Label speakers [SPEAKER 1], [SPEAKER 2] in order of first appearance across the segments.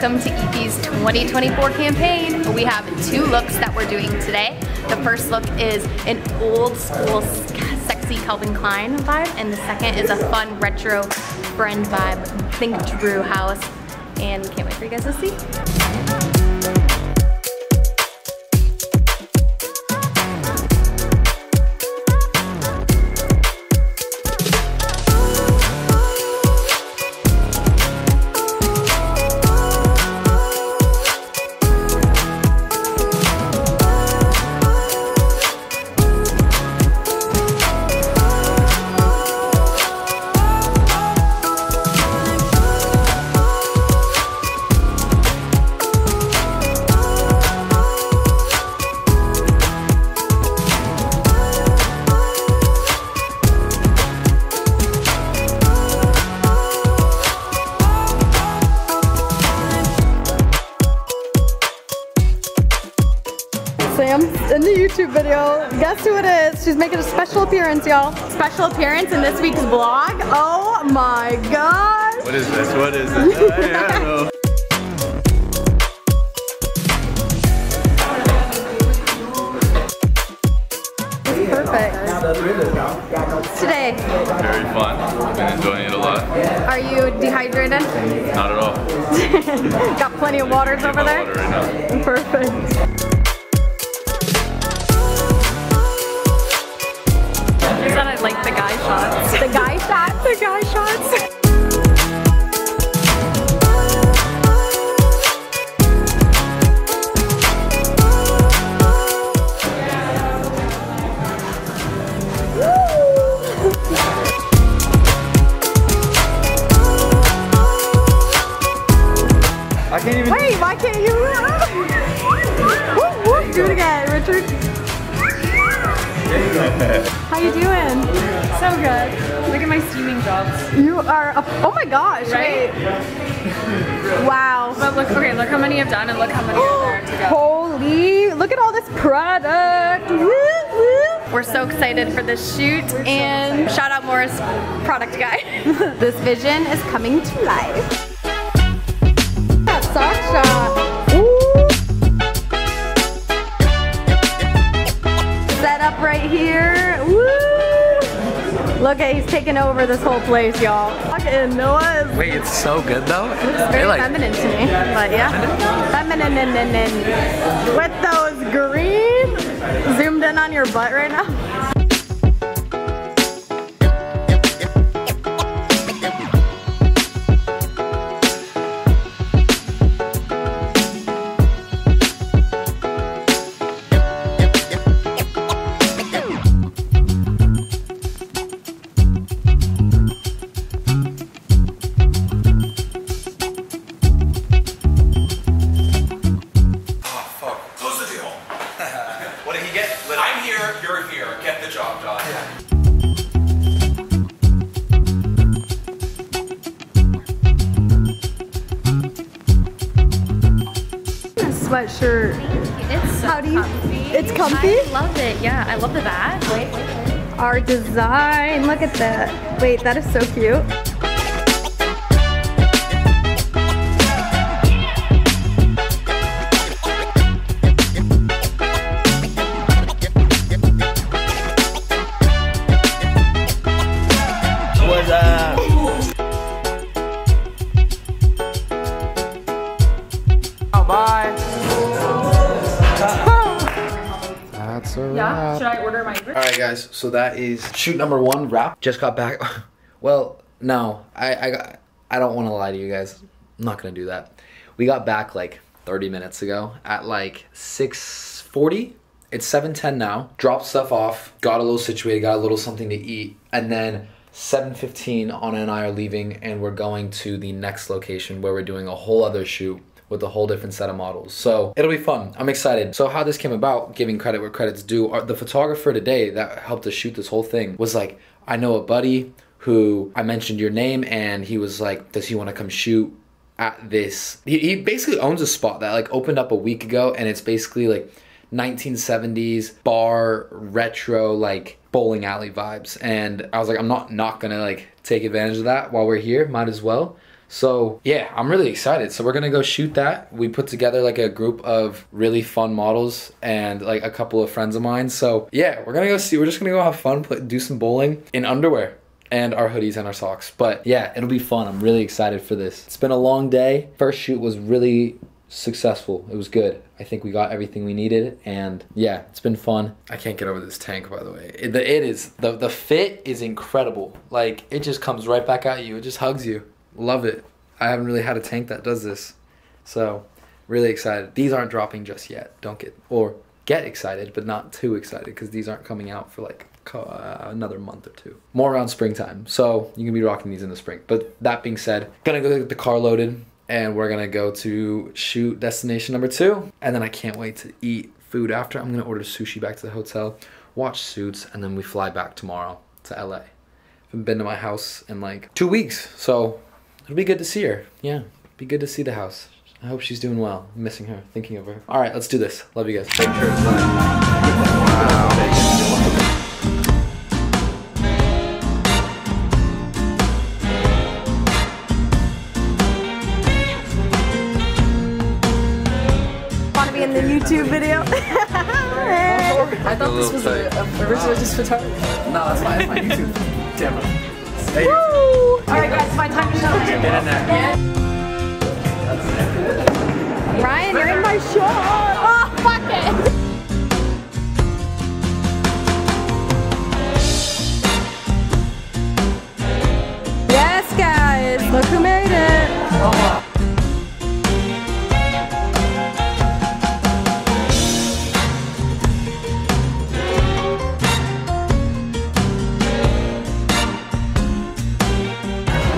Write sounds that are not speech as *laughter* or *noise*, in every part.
[SPEAKER 1] welcome to iphis 2024 campaign. We have two looks that we're doing today. The first look is an old school sexy Calvin Klein vibe, and the second is a fun retro friend vibe. Think Drew House, and can't wait for you guys to see.
[SPEAKER 2] YouTube video. Guess who it is? She's making a special appearance, y'all. Special appearance in this week's vlog. Oh my gosh.
[SPEAKER 3] What is this? What is this? Oh, I don't know.
[SPEAKER 2] Perfect. Today,
[SPEAKER 3] Very fun. I've been enjoying it a lot.
[SPEAKER 2] are you dehydrated?
[SPEAKER 3] Not at all. *laughs*
[SPEAKER 2] Got plenty of waters over there?
[SPEAKER 3] water right now.
[SPEAKER 2] Perfect.
[SPEAKER 1] Like the guy shots.
[SPEAKER 2] The guy shots.
[SPEAKER 1] The guy shots. So good. Look at my steaming jobs.
[SPEAKER 2] You are. A, oh my gosh!
[SPEAKER 1] Right?
[SPEAKER 2] Wait. Wow.
[SPEAKER 1] But look, okay, look how many I've done and look how many are there to go.
[SPEAKER 2] Holy! Look at all this product. Woo, woo.
[SPEAKER 1] We're so excited for this shoot and shout out Morris, product guy. *laughs*
[SPEAKER 2] This vision is coming to life. That sock shot. Ooh. Set up right here. Look at he's taking over this whole place, y'all. Fucking Noah
[SPEAKER 4] Wait, it's so good though.
[SPEAKER 2] It's very feminine to me, but yeah. Feminine and with those green zoomed in on your butt right now.
[SPEAKER 1] Comfy. I love it. Yeah, I love the bag. Wait.
[SPEAKER 2] Our design. Look at that. Wait, that is so cute.
[SPEAKER 4] That's a
[SPEAKER 1] Yeah. Should I order my Uber?
[SPEAKER 4] All right, guys. So that is shoot number one wrap. Just got back. *laughs* well, no, I I got. I don't want to lie to you guys. I'm not gonna do that. We got back like 30 minutes ago at like 6:40. It's 7:10 now. Dropped stuff off. Got a little situated. Got a little something to eat, and then 7:15. Anna and I are leaving, and we're going to the next location where we're doing a whole other shoot with a whole different set of models. So it'll be fun. I'm excited. So how this came about, giving credit where credit's due, the photographer today that helped us shoot this whole thing was like, I know a buddy who I mentioned your name and he was like, does he want to come shoot at this? He, he basically owns a spot that like opened up a week ago and it's basically like 1970s bar retro like bowling alley vibes and i was like i'm not not gonna like take advantage of that while we're here might as well So yeah, I'm really excited. So we're gonna go shoot that. We put together like a group of really fun models and like a couple of friends of mine. So yeah, we're gonna go see. We're just gonna go have fun, play, do some bowling in underwear and our hoodies and our socks. But yeah, it'll be fun. I'm really excited for this. It's been a long day. First shoot was really successful. It was good. I think we got everything we needed, and yeah, it's been fun. I can't get over this tank, by the way. It, it is the the fit is incredible. Like it just comes right back at you. It just hugs you. Love it. I haven't really had a tank that does this, so really excited. These aren't dropping just yet. Don't get or get excited, but not too excited because these aren't coming out for like uh, another month or two. More around springtime, so you can be rocking these in the spring. But that being said, gonna go get the car loaded and we're gonna go to shoot destination number two and then i can't wait to eat food after i'm gonna order sushi back to the hotel watch suits and then we fly back tomorrow to la haven't been to my house in like two weeks so it'll be good to see her. Yeah. Be good to see the house. I hope she's doing well. I'm missing her thinking of her. All right let's do this. Love you guys.
[SPEAKER 2] Want to be in the YouTube video? Hey. *laughs*
[SPEAKER 4] i thought this was a,
[SPEAKER 2] original just photography.
[SPEAKER 4] no that's my, that's my youtube
[SPEAKER 2] Woo! All right, guys, It's my time to shine.
[SPEAKER 4] get in there
[SPEAKER 2] Ryan,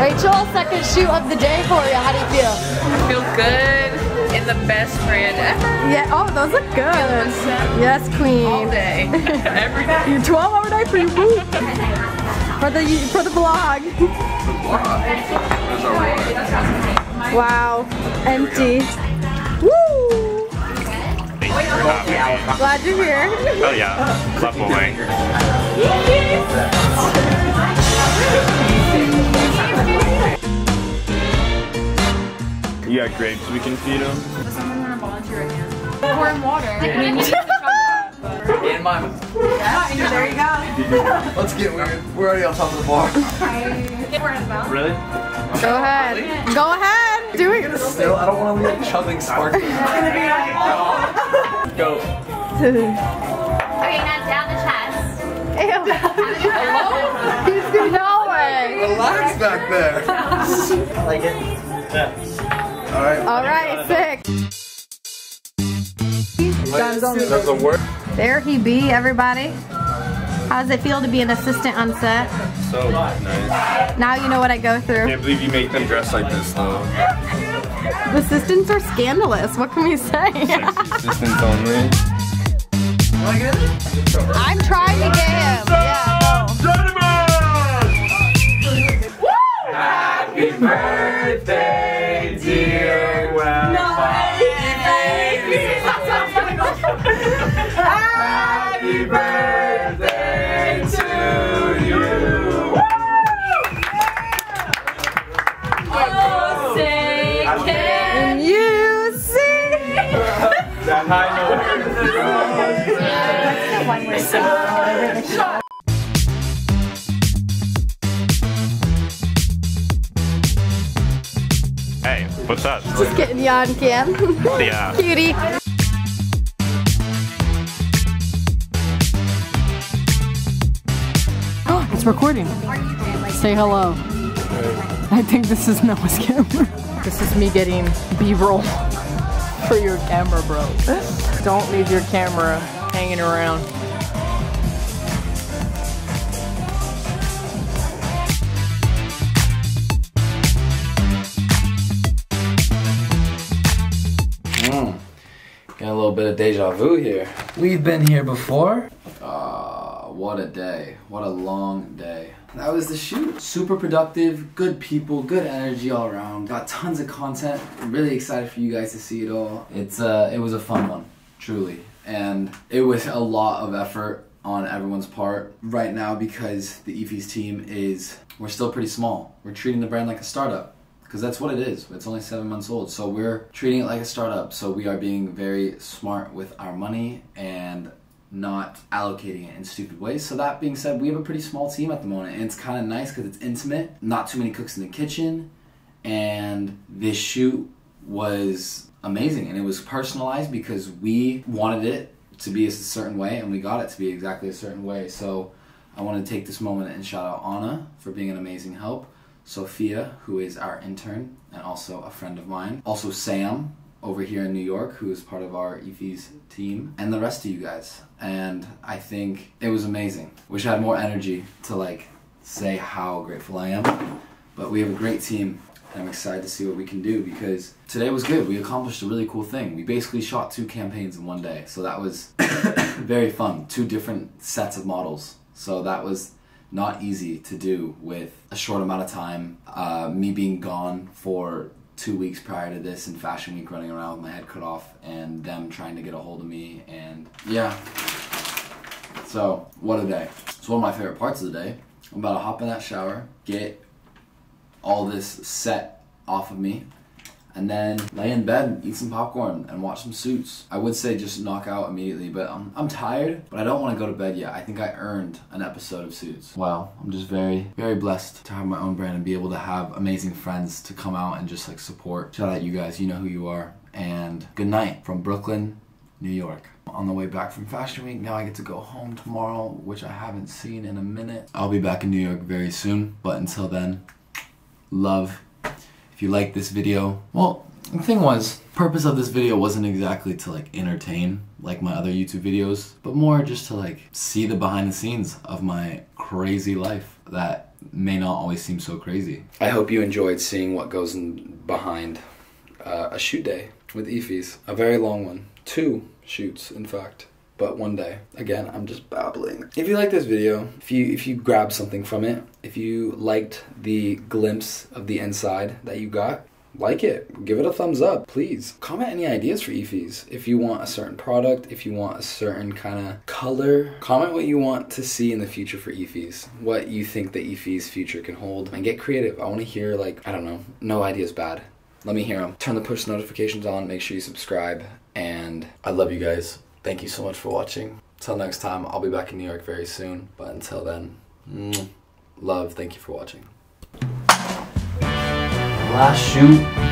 [SPEAKER 2] Rachel, second shoot of the day for you. How do you feel?
[SPEAKER 5] I feel good in the best brand ever.
[SPEAKER 2] Yeah. Oh, those look good. Yes, queen.
[SPEAKER 5] All day. *laughs* Every day.
[SPEAKER 2] Your 12 hour night for you. Woo. For the for the vlog. Wow. Empty. Woo. Glad you're here.
[SPEAKER 3] Oh yeah, love bowling. You got grapes we can feed them.
[SPEAKER 1] Pour in water. I mean, you need to chug that.
[SPEAKER 4] in my
[SPEAKER 2] There you go. *laughs*
[SPEAKER 4] let's get weird we're already on top of the bar
[SPEAKER 3] Really?
[SPEAKER 2] Go ahead. Go ahead. Do it.
[SPEAKER 4] still i don't want to leave chugging sparkling oh.
[SPEAKER 3] Go.
[SPEAKER 1] Okay, now down the chest.
[SPEAKER 2] Ew. No way.
[SPEAKER 6] Relax back there.
[SPEAKER 3] Like it? Yeah.
[SPEAKER 6] All right.
[SPEAKER 2] All right, sick.
[SPEAKER 6] Does it work?
[SPEAKER 2] There he be, everybody. How does it feel to be an assistant on set?
[SPEAKER 3] So nice.
[SPEAKER 2] Now you know what I go through.
[SPEAKER 3] Can't believe you make them dress like this though.
[SPEAKER 2] Assistants are scandalous. What can we say?
[SPEAKER 3] Assistants only.
[SPEAKER 2] I'm trying to get him. Yeah, no. And you see.
[SPEAKER 3] That high note. Hey, what's up?
[SPEAKER 2] Just getting you on cam.
[SPEAKER 3] Yeah.
[SPEAKER 2] Cutie.
[SPEAKER 7] It's recording. Say hello. I think this is Noah's camera. This is me getting B-roll for your camera, bro. Don't leave your camera hanging around. Hmm.
[SPEAKER 4] Got a little bit of deja vu here. We've been here before. What a day. What a long day. That was the shoot. Super productive, good people, good energy all around. Got tons of content. I'm really excited for you guys to see it all. It's uh it was a fun one, truly. And it was a lot of effort on everyone's part right now because the iphis team is we're still pretty small. We're treating the brand like a startup because that's what it is. It's only seven months old, so we're treating it like a startup. So we are being very smart with our money and not allocating it in stupid ways. So that being said, we have a pretty small team at the moment, and it's kind of nice because it's intimate. Not too many cooks in the kitchen, and this shoot was amazing, and it was personalized because we wanted it to be a certain way, and we got it to be exactly a certain way. So I want to take this moment and shout out Anna for being an amazing help. Sophia, who is our intern and also a friend of mine. Also Sam over here in New York, who is part of our iphis team, and the rest of you guys. And I think it was amazing. Wish I had more energy to like say how grateful I am. But we have a great team and I'm excited to see what we can do because today was good. We accomplished a really cool thing. We basically shot two campaigns in one day. So that was *coughs* very fun. Two different sets of models. So that was not easy to do with a short amount of time. Uh, me being gone for two weeks prior to this in Fashion Week, running around with my head cut off, and them trying to get a hold of me, and yeah. So what a day! It's one of my favorite parts of the day. I'm about to hop in that shower, get all this set off of me, and then lay in bed, eat some popcorn, and watch some Suits. I would say just knock out immediately, but I'm, I'm tired, but I don't want to go to bed yet. I think I earned an episode of Suits. Wow, I'm just very, very blessed to have my own brand and be able to have amazing friends to come out and just like support. Shout out you guys, you know who you are. And good night from Brooklyn, New York. On the way back from Fashion Week, now I get to go home tomorrow, which I haven't seen in a minute. I'll be back in New York very soon, but until then, love if you like this video, well, the thing was, purpose of this video wasn't exactly to like entertain like my other YouTube videos, but more just to like see the behind the scenes of my crazy life that may not always seem so crazy. I hope you enjoyed seeing what goes in behind uh, a shoot day with iphis. A very long one. Two shoots, in fact but one day. Again, I'm just babbling. If you like this video, if you if you grab something from it, if you liked the glimpse of the inside that you got, like it, give it a thumbs up, please. Comment any ideas for iphis. If you want a certain product, if you want a certain kind of color, comment what you want to see in the future for iphis. What you think the iphis future can hold. And get creative. I want to hear, like, I don't know, no ideas bad. Let me hear them. Turn the push notifications on, make sure you subscribe, and I love you guys. Thank you so much for watching. Till next time, I'll be back in New York very soon. But until then, love, thank you for watching. Last shoot